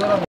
사람